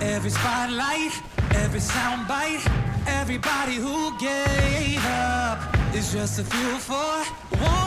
Every spotlight, every soundbite, everybody who gave up is just a fuel for one.